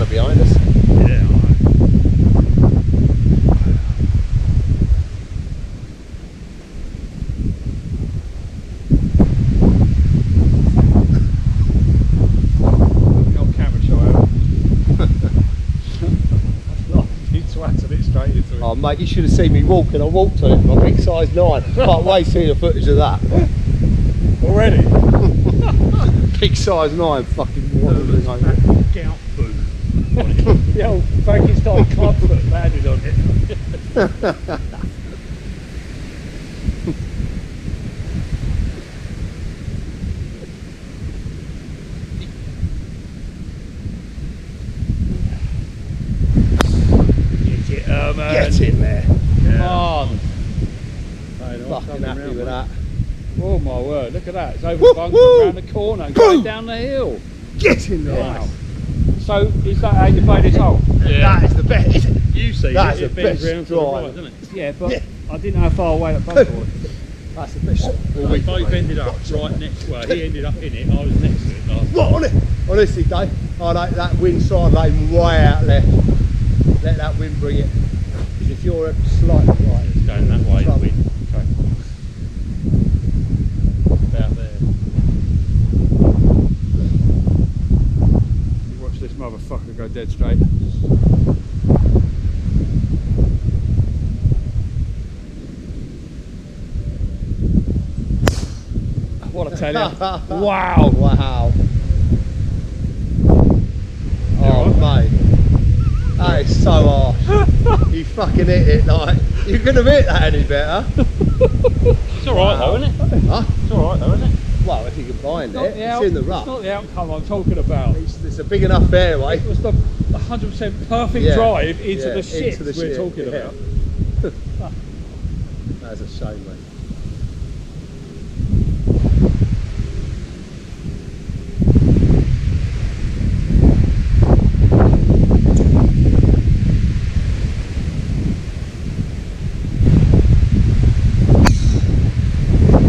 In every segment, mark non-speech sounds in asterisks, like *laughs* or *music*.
runner behind us. Yeah, I know. Not camera shy, am I? You twats a bit straight into it. Oh mate, you should have seen me walking. I walked on it, my big size nine. *laughs* Can't wait to see the footage of that. Already? *laughs* Big size nine, fucking waddling over. Gout boo. the old Frankenstein club foot landed on it. Get it, Herman. Get in there. Come on. Mate, I'm Fucking happy round, with mate. that. Oh my word, look at that. It's over Woo, the bunk woo. around the corner and going down the hill. Get in there. Wow. So is that how you play this hole? Yeah. That is the best. You see That's it, it the best round to the drive. right, doesn't it? Yeah, but Yeah. I didn't know how far away that bunk was. That's the best. Well, we both ended up right next to well, he ended up in it, I was next to it last What on it? Honestly, Dave, oh, that, that wind side lane way out left. Let that wind bring it. Because if you're ever slightly right, It's going that way, the Trouble. wind. Okay. About there. You watch this motherfucker go dead straight. What I tell you. wow. Wow. Oh, alright? mate. That is so harsh. *laughs* you fucking hit it like. You couldn't have hit that any better. *laughs* It's alright though, isn't it? Huh? It's alright though, isn't it? Well, if you can find Not it, it's out- in the rough. It's not the outcome I'm talking about. It's, it's a big enough fairway. It was the 100% perfect Yeah, drive into yeah, the shit into the we're shit, talking about. *laughs* That's a shame, mate.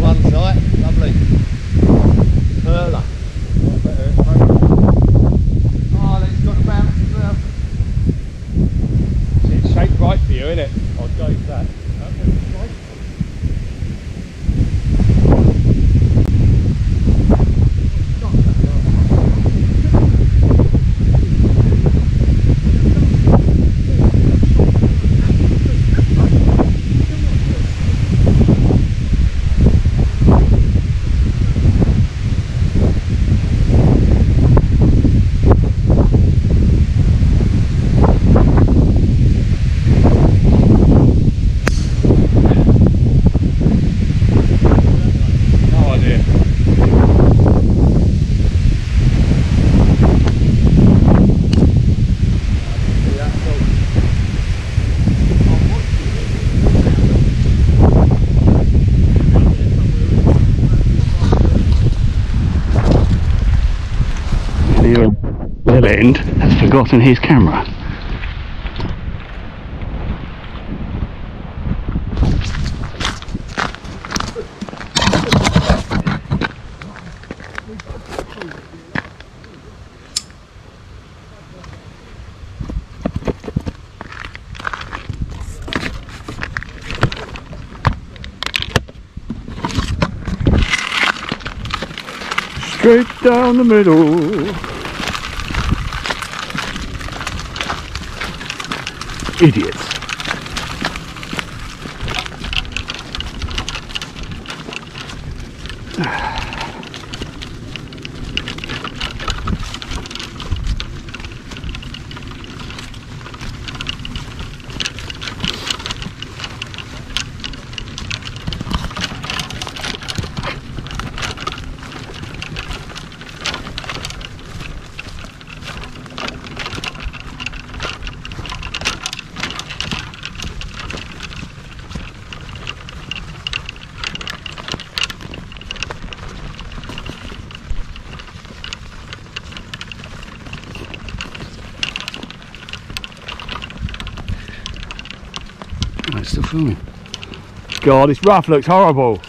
One side, lovely. Perla. Oh, then it's got to bounce as well. It's shaped right for you, isn't it? I'll go with that. No idea. Yeah, that's all. Leo Bellend has forgotten his camera. Straight down the middle. Idiots. It's still filming. God, this rough looks horrible.